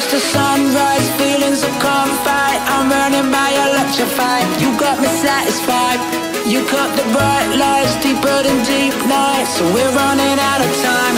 Watch the sunrise, feelings of comfort. I'm running by electrified. You got me satisfied. You cut the bright lights deeper than deep night. So we're running out of time.